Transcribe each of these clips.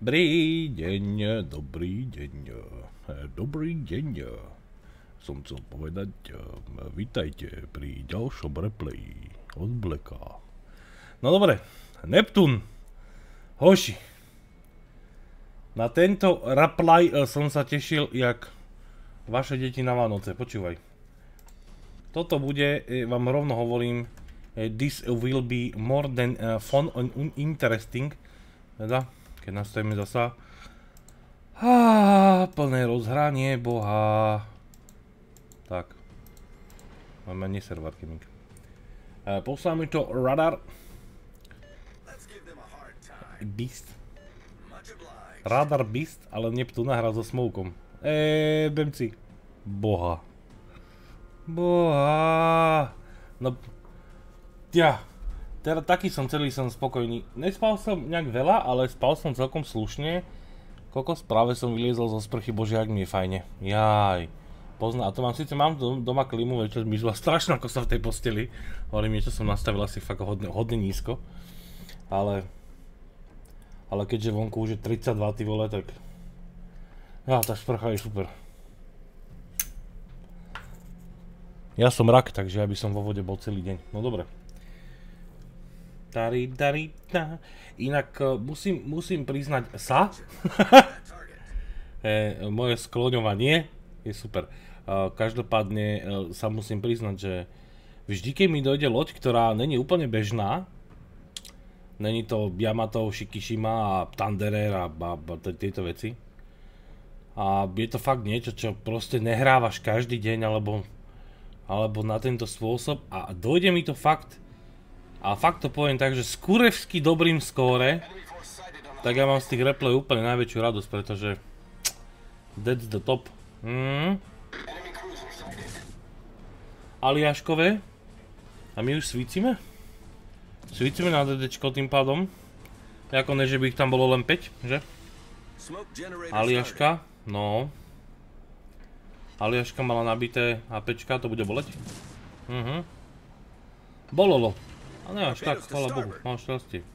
Dobrý deň, dobrý deň, dobrý deň. Som chcel povedať, vítajte pri ďalšom replay od Blacka. No dobre, Neptún, hoši. Na tento replay som sa tešil, jak vaše deti na Vánoce, počúvaj. Toto bude, vám rovno hovorím, this will be more than fun and interesting. Teda, keď nastavíme zasa. Á, plné rozhranie, boha. Tak. Máme neserver gaming. E, poslal mi to radar. Beast. Radar Beast, ale Neptun nahral so smokom. Eee, bemci. Boha. Boha. No, ja, teda taký som celý, som spokojný. Nespal som nejak veľa, ale spal som celkom slušne. Kokos, práve som vyliezol zo sprchy, bože, jak mi je fajne. Jaj. Pozná, a to mám, síce mám doma klimu, večer mi zla strašná kosa v tej posteli. Hovorím, niečo som nastavil asi fakt hodne, hodne nízko. Ale... Ale keďže vonku už je 32 ty vole, tak... Ja, tá sprcha je super. Ja som rak, takže ja by som vo vode bol celý deň. No dobre. Tari, tari, ta. Inak e, musím, musím priznať sa. e, moje skloňovanie je super. E, každopádne e, sa musím priznať, že vždy, keď mi dojde loď, ktorá není úplne bežná, není to Yamato, Shikishima a Thunderer a, a, a tieto veci. A je to fakt niečo, čo proste nehrávaš každý deň alebo, alebo na tento spôsob a dojde mi to fakt a fakt to poviem tak, že s dobrým skóre, tak ja mám z tých replay úplne najväčšiu radosť, pretože that's the top. Mm. A my už svícime? Svícime na DDčko tým pádom. Jako ne, že by ich tam bolo len 5, že? Aliaška, no. Aliaška mala nabité APčka, to bude boleť? Mhm. Bololo. A ne až tak, chvala Bohu, mal šťastie.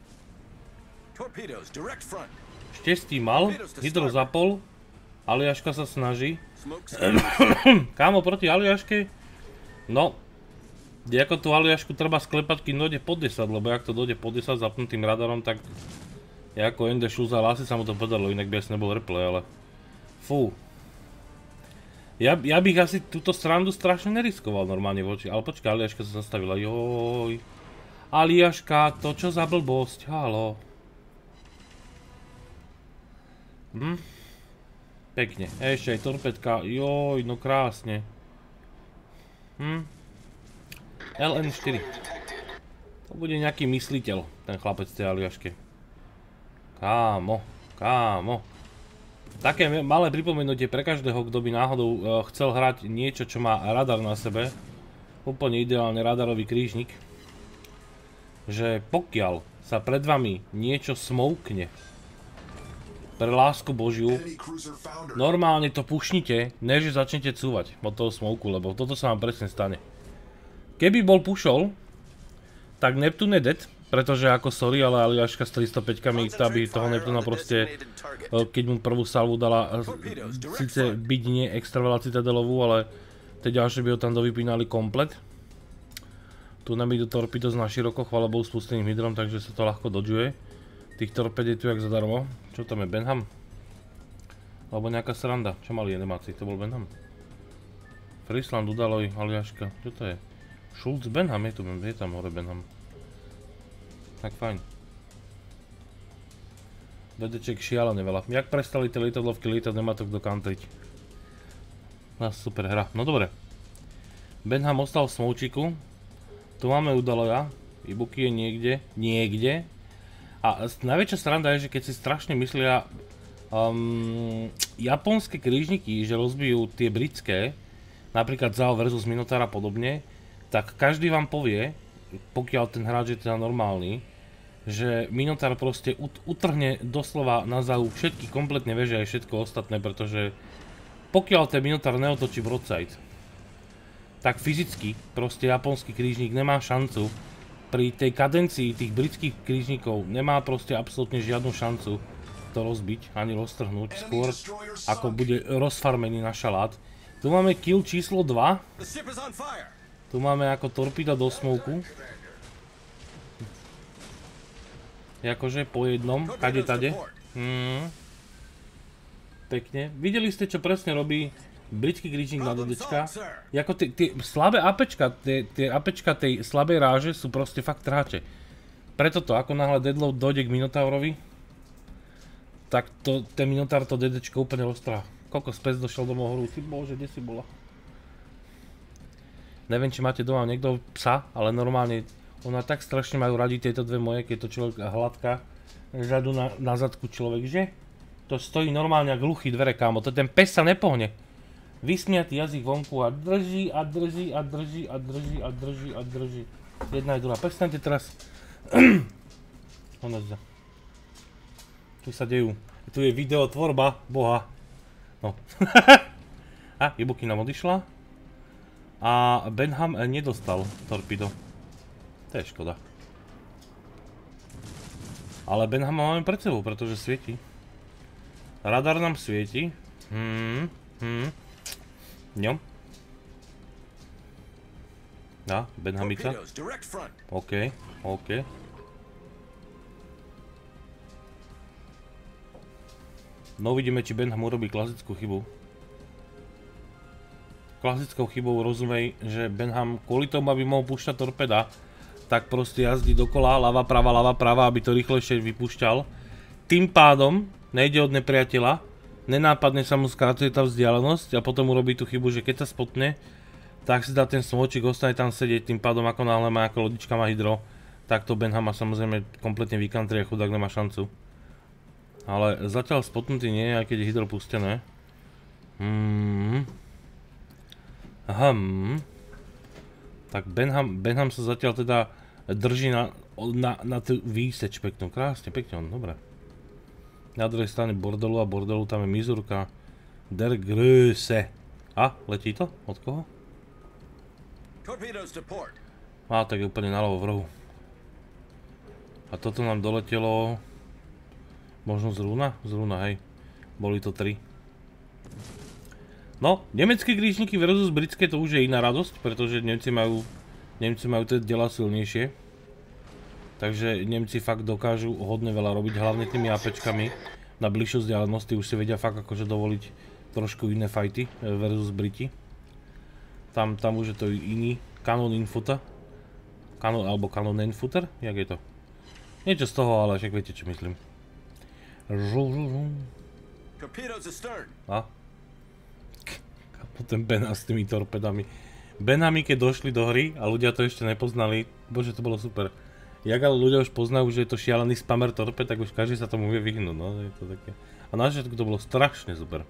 Šťastí mal, hydro zapol, Aliaška sa snaží. Kámo, proti Aliaške? No, ako tú Aliašku treba sklepať, kým dojde pod 10, lebo ak to dojde pod 10 zapnutým radarom, tak je ako ND asi sa mu to podarilo, inak by asi nebol replay, ale fú. Ja, ja bych asi túto srandu strašne neriskoval normálne voči, ale počkaj, Aliaška sa zastavila, joj. Aliaška, to čo za blbosť, halo. Hm? Pekne, ešte aj torpedka, joj, no krásne. Hm? LN4. To bude nejaký mysliteľ, ten chlapec tej Aliaške. Kámo, kámo. Také malé pripomenutie pre každého, kto by náhodou e, chcel hrať niečo, čo má radar na sebe. Úplne ideálne radarový krížnik že pokiaľ sa pred vami niečo smoukne pre lásku Božiu, normálne to pušnite, než začnete cúvať od toho smoku, lebo toto sa vám presne stane. Keby bol pušol, tak Neptune dead, pretože ako sorry, ale Aliaška s 305-kami, tá by toho Neptuna proste, e, keď mu prvú salvu dala, e, síce byť nie extra veľa citadelovú, ale tie ďalšie by ho tam dovypínali komplet. Tu nám idú torpido z naširoko, chvala Bohu spusteným hydrom, takže sa to ľahko dodžuje. Tých torped je tu jak zadarmo. Čo tam je, Benham? Alebo nejaká sranda. Čo mali animácii? To bol Benham. Friesland, Udaloj, Aliaška. Čo to je? Schulz, Benham je tu, je tam hore Benham. Tak fajn. DDček šialené veľa. Jak prestali tie lietadlovky lietať, nemá to kto kantriť. No super hra. No dobre. Benham ostal v smoučiku. Tu máme udaloja, Ibuki je niekde, niekde. A najväčšia sranda je, že keď si strašne myslia um, japonské krížniky, že rozbijú tie britské, napríklad Zao versus Minotaur a podobne, tak každý vám povie, pokiaľ ten hráč je teda normálny, že Minotaur proste utrhne doslova na Zao všetky kompletne veže aj všetko ostatné, pretože pokiaľ ten Minotaur neotočí broadside, tak fyzicky proste japonský krížnik nemá šancu pri tej kadencii tých britských krížnikov nemá proste absolútne žiadnu šancu to rozbiť, ani roztrhnúť skôr, ako bude rozfarmený na šalát. Tu máme kill číslo 2. Tu máme ako torpida do smoku. Jakože po jednom, kade tade. Hmm. Pekne. Videli ste, čo presne robí britský kríčnik na DDčka. Jako tie slabé apečka, tie apečka tej slabej ráže sú proste fakt trháče. Preto to, ako náhle deadload dojde k Minotaurovi, tak to, ten Minotaur to DDčko úplne roztrhá. Koľko spec došiel do hru, ty bože, kde si bola? Neviem, či máte doma niekto psa, ale normálne ona tak strašne majú radi tieto dve moje, keď to človek hladká žadu na, na zadku človek, že? To stojí normálne ako gluchý dvere, kámo. To ten pes sa nepohne. Vysmiatý jazyk vonku a drží a drží a drží a drží a drží a drží. Jedna je druhá. Prestaňte teraz. Ono zda. Tu sa dejú. Tu je videotvorba boha. No. a, Ibuki nám odišla. A Benham nedostal torpido. To je škoda. Ale Benhama máme pred sebou, pretože svieti. Radar nám svieti. Hmm, hmm. Ňo. Á, Benhamica. OK, OK. No uvidíme, či Benham urobí klasickú chybu. Klasickou chybou rozumej, že Benham kvôli tomu, aby mohol púšťať torpeda, tak proste jazdí dokola, lava, prava, lava, prava, aby to rýchlejšie vypúšťal. Tým pádom nejde od nepriateľa, nenápadne sa mu skracuje tá vzdialenosť a potom urobí tú chybu, že keď sa spotne, tak si dá ten smočík, ostane tam sedieť, tým pádom ako náhle má ako lodička má hydro, tak to Benhama samozrejme kompletne vykantri a chudák nemá šancu. Ale zatiaľ spotnutý nie aj keď je hydro pustené. Hmm. Hmm. Tak Benham, Benham sa zatiaľ teda drží na, na, na tú výseč peknú. Krásne, pekne on, dobre. Na druhej strane bordelu a bordelu tam je Mizurka. Der Gröse. A, letí to? Od koho? Á, tak je úplne naľavo v rohu. A toto nám doletelo... Možno z Rúna? Z Rúna, hej. Boli to tri. No, nemecké krížniky versus britské to už je iná radosť, pretože Nemci majú, Nemci majú tie dela silnejšie. Takže Nemci fakt dokážu hodne veľa robiť, hlavne tými APčkami na bližšiu vzdialenosti už si vedia fakt akože dovoliť trošku iné fighty eh, versus Briti. Tam, tam už je to iný Canon Infuta. Canon, alebo Canon Infooter, jak je to? Niečo z toho, ale však viete čo myslím. Žu, žu, žu. A? ten Bena s tými torpedami. Benami keď došli do hry a ľudia to ešte nepoznali, bože to bolo super. Jak ale ľudia už poznajú, že je to šialený spamer torped, tak už každý sa tomu vie vyhnúť, no, je to také. A na začiatku to bolo strašne super.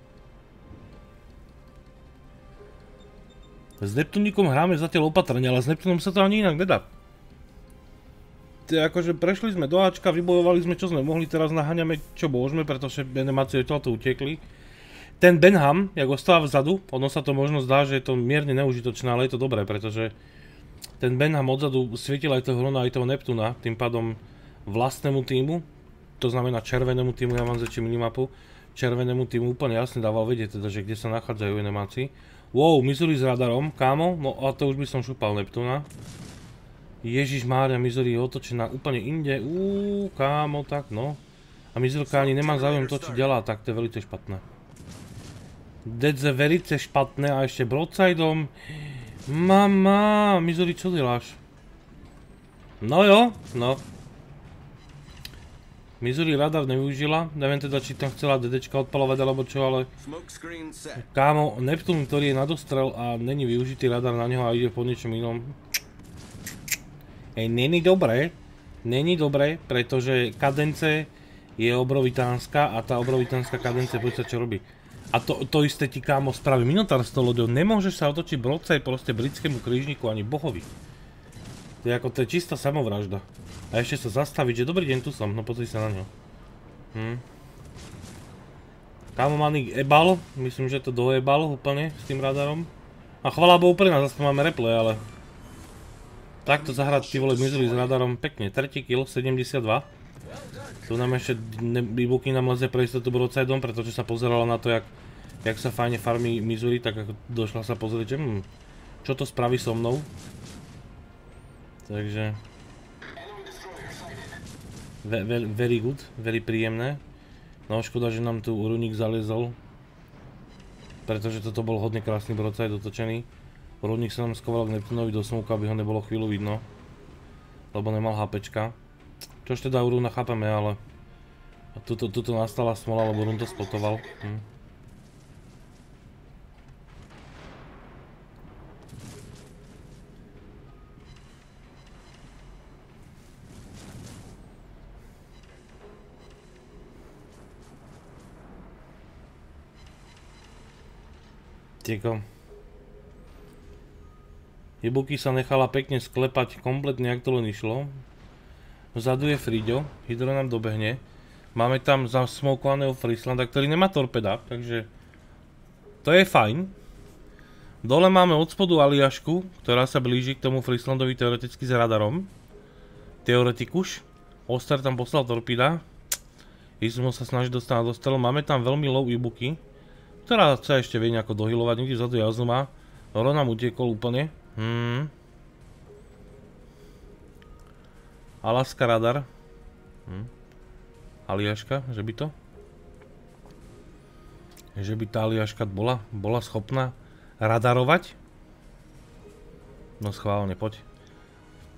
S Neptunikom hráme zatiaľ opatrne, ale s Neptunom sa to ani inak nedá. Akože prešli sme do Ačka, vybojovali sme čo sme mohli, teraz naháňame čo môžeme, pretože animácie to utekli. Ten Benham, jak ostáva vzadu, ono sa to možno zdá, že je to mierne neužitočné, ale je to dobré, pretože ten Benham odzadu svietil aj toho Hrona, aj toho Neptuna, tým pádom vlastnému týmu, to znamená červenému týmu, ja mám zači minimapu, červenému týmu úplne jasne dával vedieť teda, že kde sa nachádzajú animácii. Wow, Missouri s radarom, kámo, no a to už by som šupal Neptuna. Ježiš Mária, Missouri je otočená úplne inde, uuu, kámo, tak no. A Missourka ani nemá záujem točiť ďalá, tak to je veľmi špatné. Dedze velice špatné a ešte broadsideom. Mama, Mizori, čo deláš? No jo, no. Mizori radar nevyužila, neviem teda, či tam chcela DDčka odpalovať alebo čo, ale... Kámo, Neptun, ktorý je nadostrel a není využitý radar na neho a ide po niečom inom. Ej, není dobré, není dobré, pretože kadence je obrovitánska a tá obrovitánska kadence, poď sa čo robí. A to, to isté ti kámo spraví Minotaur s tou loďou. Nemôžeš sa otočiť brodside proste britskému krížniku ani bohovi. To je ako, to je čistá samovražda. A ešte sa zastaviť, že dobrý deň, tu som, no pozri sa na ňo. Hm. Kámo maný ebal, myslím, že to doebal úplne s tým radarom. A chvala Bohu pre nás, zase máme replay, ale... Takto zahrať ty vole Misery s radarom, pekne, tretí kill, 72. Tu nám ešte Ibuki nám leze pre istotu broadsideom, pretože sa pozerala na to, jak, sa fajne farmí Missouri, tak ako došla sa pozrieť, že hm, čo to spraví so mnou. Takže... Ve, ve, very good, very príjemné. No škoda, že nám tu Runik zaliezol. Pretože toto bol hodne krásny broadside dotočený. Runik sa nám skoval k Neptunovi do smoka, aby ho nebolo chvíľu vidno. Lebo nemal HPčka. Čož teda u Runa chápeme, ale... Tuto, tuto nastala smola, lebo Run to spotoval. Hm. Tieko. Ibuki sa nechala pekne sklepať kompletne, ak to len išlo. Vzadu je Friďo, Hydro nám dobehne. Máme tam zasmokovaného Frislanda, ktorý nemá torpeda, takže to je fajn. Dole máme od spodu Aliašku, ktorá sa blíži k tomu Frislandovi teoreticky s radarom. Teoretikuš. Oster tam poslal torpida. Izumo sa snaží dostať na dostel. Máme tam veľmi low Ibuki ktorá sa ešte vie nejako dohylovať, nikdy vzadu je Azuma. Ro nám utiekol úplne. Hmm. Alaska radar. Hmm. Aliaška, že by to? Že by tá Aliaška bola, bola schopná radarovať? No schválne, poď.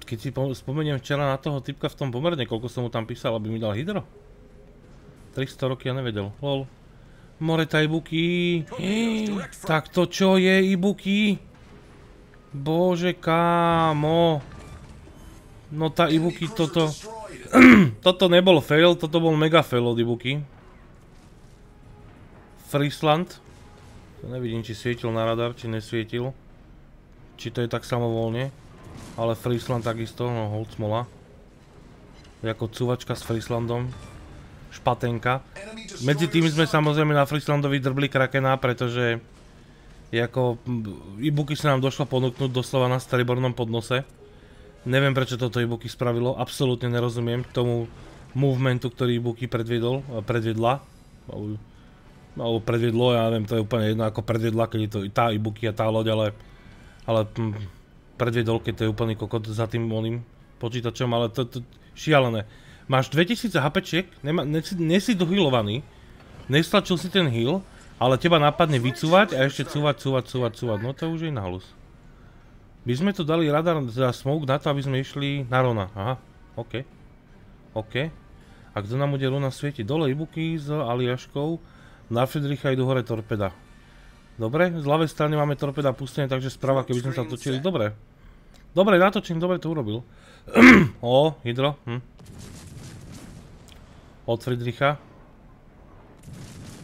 Keď si spomeniem včera na toho typka v tom pomerne, koľko som mu tam písal, aby mi dal hydro? 300 roky ja nevedel, lol. Moreta Ibuki. Tak to čo je Ibuki? Bože, kámo. No tá Ibuki toto... toto nebol fail, toto bol mega fail od Ibuki. Friesland. To nevidím, či svietil na radar, či nesvietil. Či to je tak samovolne. Ale Friesland takisto, no hold. Jako cuvačka s Frieslandom špatenka. Medzi tým sme samozrejme na Frieslandovi drbli Krakena, pretože ako Ibuki sa nám došlo ponúknuť doslova na Staribornom podnose. Neviem prečo toto Ibuki spravilo, absolútne nerozumiem tomu movementu, ktorý Ibuki predviedol, predviedla. Alebo predviedlo, ja neviem, to je úplne jedno ako predviedla, keď je to tá Ibuki a tá loď, ale, ale hm, predviedol, keď to je úplný kokot za tým oným počítačom, ale to, to šialené. Máš 2000 HPčiek, nesi, dohylovaný, nestlačil si ten heal, ale teba napadne vycúvať a ešte cúvať, cúvať, cúvať, cúvať. No to už je iná halus. My sme tu dali radar za smoke na to, aby sme išli na Rona. Aha, OK. OK. A kto nám bude Rona svietiť? Dole Ibuki s Aliaškou, na Friedricha idú hore torpeda. Dobre, z ľavej strany máme torpeda pustené, takže sprava, keby sme sa točili. Dobre. Dobre, natočím, dobre to urobil. o, hydro. Hm od Friedricha.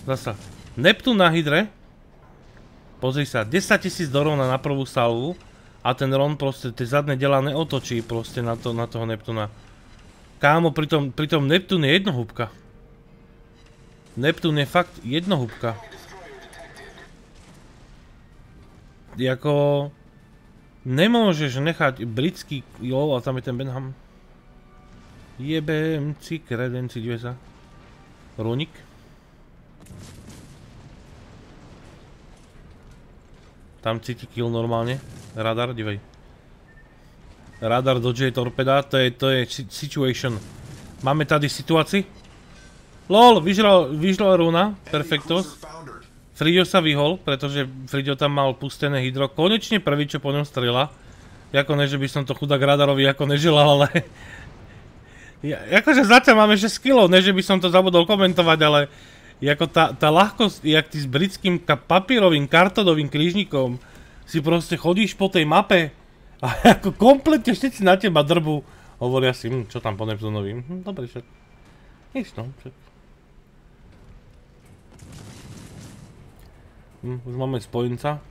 Zasa. Neptún na hydre. Pozri sa, 10 tisíc dorov na prvú salvu. A ten Ron proste tie zadné dela neotočí proste na, to, na toho Neptúna. Kámo, pritom, pritom Neptún je jednohúbka. Neptún je fakt jednohúbka. Jako... Nemôžeš nechať britský... Jo, a tam je ten Benham. Jebem si kredenci, dive sa. Runik. Tam cíti kill normálne. Radar, divej. Radar dodge torpeda, to je, to je situation. Máme tady situácii. LOL, vyžral, vyžral runa, perfektos. Fridio sa vyhol, pretože Fridio tam mal pustené hydro. Konečne prvý, čo po ňom strela. Jako ne, že by som to chudák radarovi ako neželal, ale ja, akože zatiaľ máme 6 kg, ne že by som to zabudol komentovať, ale ako tá, tá ľahkosť, jak ty s britským ka papírovým kartodovým krížnikom si proste chodíš po tej mape a ako kompletne všetci na teba drbu. Hovoria si, hm, čo tam po Neptunovi, hm, dobre však. Nič no, však. Hm, už máme spojenca.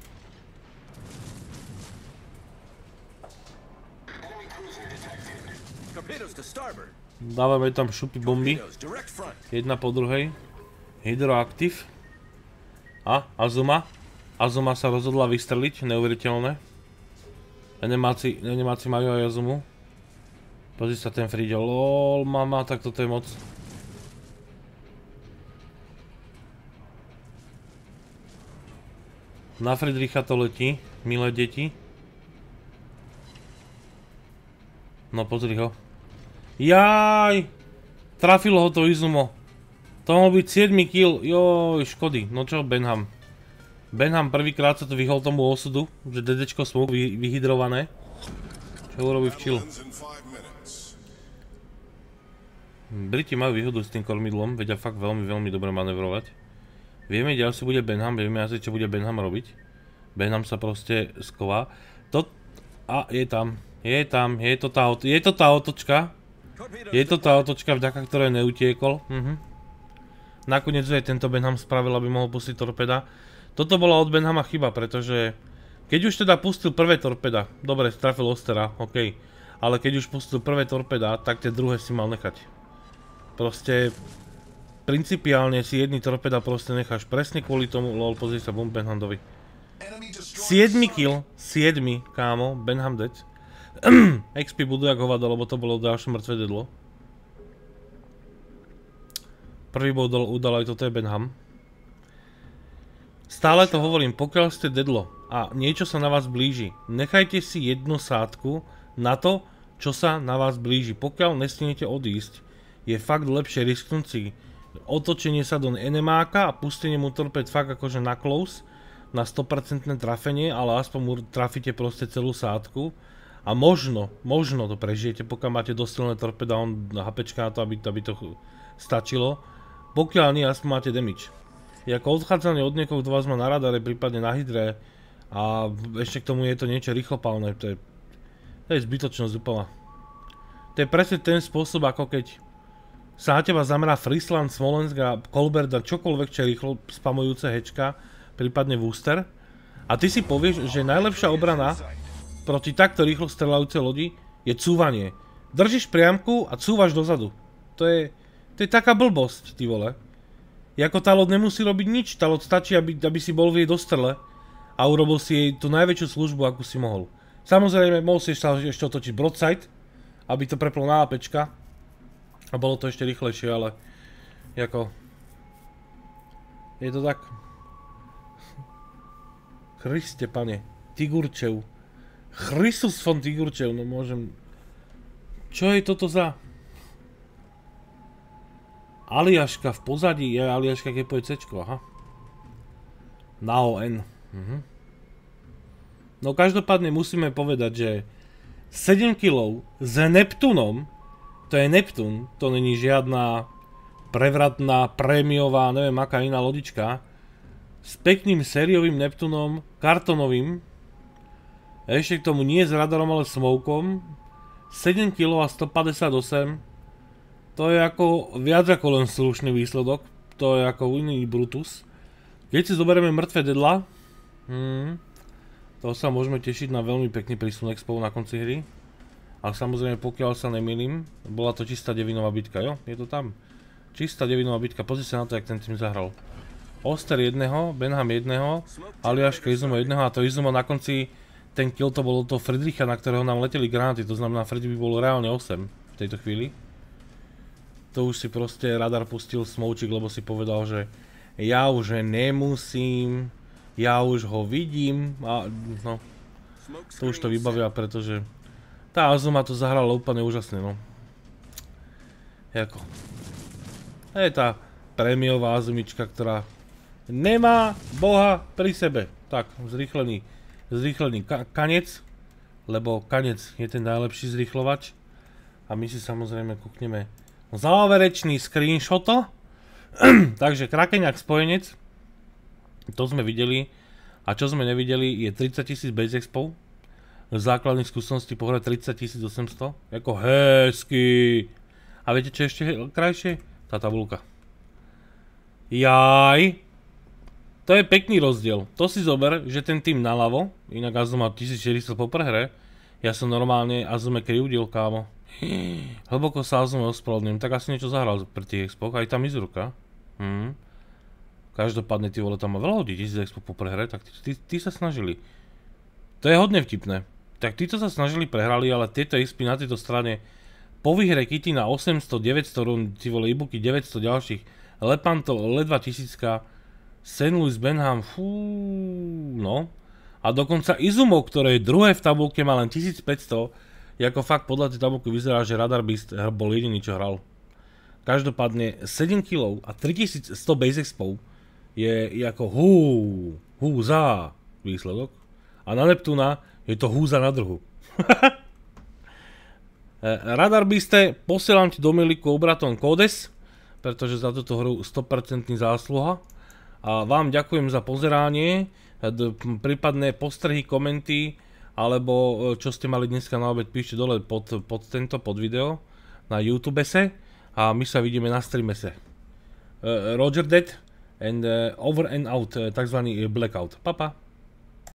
Dávame tam šupy bomby. Jedna po druhej. Hydroaktiv. A, Azuma. Azuma sa rozhodla vystreliť, neuveriteľné. Animáci, animáci majú aj Azumu. Pozri sa ten Friedel, lol, mama, tak toto je moc. Na Friedricha to letí, milé deti. No pozri ho. Jaj! Trafilo ho to Izumo. To mohol byť 7 kill, joj, škody. No čo, Benham. Benham prvýkrát sa to vyhol tomu osudu, že DDčko smoke vyhydrované. Čo urobí v chill. Briti majú výhodu s tým kormidlom, vedia fakt veľmi, veľmi dobre manevrovať. Vieme, kde asi bude Benham, vieme asi, čo bude Benham robiť. Benham sa proste sková. To... A, je tam. Je tam, je to tá, je to tá otočka. Je to tá otočka, vďaka ktorej neutiekol. Mhm. Nakoniec aj tento Benham spravil, aby mohol pustiť torpeda. Toto bola od Benhama chyba, pretože keď už teda pustil prvé torpeda, dobre, strafil Ostera, OK, ale keď už pustil prvé torpeda, tak tie druhé si mal nechať. Proste, principiálne si jedný torpeda proste necháš presne kvôli tomu, lol, pozri sa Bum Benhandovi. 7 kill, 7, kámo, Benham dead. XP budú jak hovado, lebo to bolo ďalšie mŕtve dedlo. Prvý bod udal aj toto je Benham. Stále to hovorím, pokiaľ ste dedlo a niečo sa na vás blíži, nechajte si jednu sádku na to, čo sa na vás blíži. Pokiaľ nestinete odísť, je fakt lepšie risknúť si otočenie sa do enemáka a pustenie mu torped fakt akože na close, na 100% trafenie, ale aspoň mu trafíte proste celú sádku. A možno, možno to prežijete, pokiaľ máte dosť silné torpeda, on HPčka na to, aby to stačilo. Pokiaľ nie, aspoň máte damage. Ako odchádzanie od niekoho, kto vás má na radare, prípadne na hydre a ešte k tomu je to niečo rýchlopálne, to je, to je zbytočnosť úplná. To je presne ten spôsob, ako keď sa na teba zamerá Friesland, Smolensk a Colbert a čokoľvek, čo je rýchlo spamujúce hečka, prípadne Wooster. A ty si povieš, že najlepšia obrana proti takto rýchlo strelajúcej lodi je cúvanie. Držíš priamku a cúvaš dozadu. To je, to je taká blbosť, ty vole. Jako tá loď nemusí robiť nič, tá loď stačí, aby, si bol v jej dostrele a urobil si jej tú najväčšiu službu, akú si mohol. Samozrejme, mohol si ešte, otočiť broadside, aby to preplo na APčka a bolo to ešte rýchlejšie, ale jako... Je to tak... Christe, pane. Tigurčev. Christus von Tigurčev, no môžem... Čo je toto za... Aliaška v pozadí, je Aliaška keď poje C, aha. Na ON. Mhm. No každopádne musíme povedať, že 7 kg s Neptunom, to je Neptun, to není žiadna prevratná, prémiová, neviem aká iná lodička, s pekným sériovým Neptunom, kartonovým, ešte k tomu nie s radarom, ale smokom, 7 kg a 158 to je ako viac ako len slušný výsledok. To je ako iný Brutus. Keď si zoberieme mŕtve dedla, hmm, to sa môžeme tešiť na veľmi pekný prísun expo na konci hry. Ale samozrejme, pokiaľ sa nemýlim, bola to čistá devinová bitka, jo? Je to tam. Čistá devinová bitka, pozri sa na to, jak ten tým zahral. Oster jedného, Benham jedného, Aliaška Izumo jedného a to Izumo na konci, ten kill to bolo to Friedricha, na ktorého nám leteli granáty, to znamená Freddy by bol reálne 8 v tejto chvíli to už si proste radar pustil smoučik, lebo si povedal, že ja už nemusím, ja už ho vidím a no, to už to vybavia, pretože tá Azuma to zahrala úplne úžasne, no. Jako. To je tá prémiová Azumička, ktorá nemá boha pri sebe. Tak, zrýchlený, zrýchlený kanec, lebo kanec je ten najlepší zrýchlovač. A my si samozrejme kúkneme záverečný screenshot. Takže Krakeniak spojenec, to sme videli. A čo sme nevideli je 30 000 base expo. Základných skúseností po hre 30 800. Jako hezky. A viete čo ešte krajšie? Tá tabulka. Jaj. To je pekný rozdiel. To si zober, že ten tým naľavo, inak Azuma 1400 po prehre, ja som normálne Azume kriudil, kámo. Hlboko sa ozme ospravedlňujem, tak asi niečo zahral pri tých expoch, aj tam Izruka. Hm. Každopádne ty vole tam má veľa ľudí, tisíc expo po prehre, tak tí, tí, sa snažili. To je hodne vtipné. Tak títo sa snažili, prehrali, ale tieto expy na tejto strane Po výhre Kitty na 800, 900 rún, ty vole, e-booky 900 ďalších, Lepanto, Ledva 1000, St. Louis Benham, fú, no. A dokonca Izumo, ktoré je druhé v tabulke, má len 1500, ako fakt podľa tej tabulky vyzerá, že Radar Beast bol jediný, čo hral. Každopádne 7 kg a 3100 base expov je, ako hú, hú za výsledok. A na Neptúna je to húza na druhu. Eh, Radar Beaste, posielam ti do miliku obratom kódes, pretože za túto hru 100% zásluha. A vám ďakujem za pozeranie, prípadné postrehy, komenty, alebo e, čo ste mali dneska na obed, píšte dole pod, pod tento, pod video na YouTube se a my sa vidíme na streame se. Uh, Roger Dead and uh, over and out, uh, takzvaný blackout. Papa. Pa.